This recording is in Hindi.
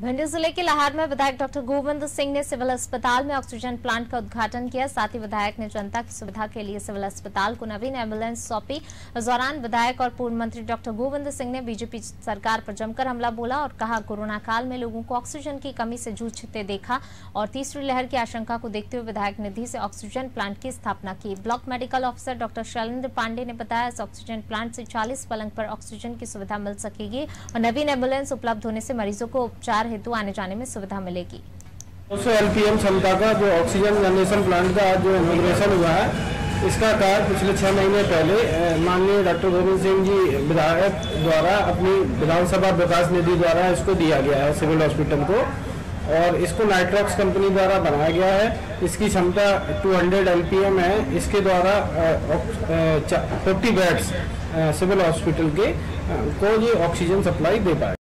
भिंडी ज़िले के लाहौर में विधायक डॉक्टर गोविंद सिंह ने सिविल अस्पताल में ऑक्सीजन प्लांट का उद्घाटन किया। साथ ही विधायक ने जनता की सुविधा के लिए सिविल अस्पताल को नवीन एंबुलेंस सौंपी। इस दौरान विधायक और पूर्व मंत्री डॉक्टर गोविंद सिंह ने बीजेपी सरकार पर जमकर हमला बोला और कहा, कोरोना काल में लोगों को ऑक्सीजन की कमी से जूझते देखा और तीसरी लहर की आशंका को देखते हुए विधायक निधि से ऑक्सीजन प्लांट की स्थापना की। Block medical officer doctor Shailendra Pandey ने बताया, इस ऑक्सीजन प्लांट से चालीस पलंग पर ऑक्सीजन की सुविधा मिल सकेगी और नवीन एंबुलेंस उपलब्ध होने से मरीजों को उपचार हेतु आने जाने में सुविधा मिलेगी। एलपीएम क्षमता का जो ऑक्सीजन जनरेशन प्लांट का जो इनोग्रेशन हुआ है, इसका कार्य पिछले छह महीने पहले माननीय डॉक्टर गोविंद सिंह जी विधायक द्वारा अपनी विधानसभा विकास निधि द्वारा इसको दिया गया है, सिविल हॉस्पिटल को। और इसको नाइट्रॉक्स कंपनी द्वारा बनाया गया है। इसकी क्षमता 200 हंड्रेड है। इसके द्वारा फोर्टी बेड्स सिविल हॉस्पिटल के को ये ऑक्सीजन सप्लाई दे पाए।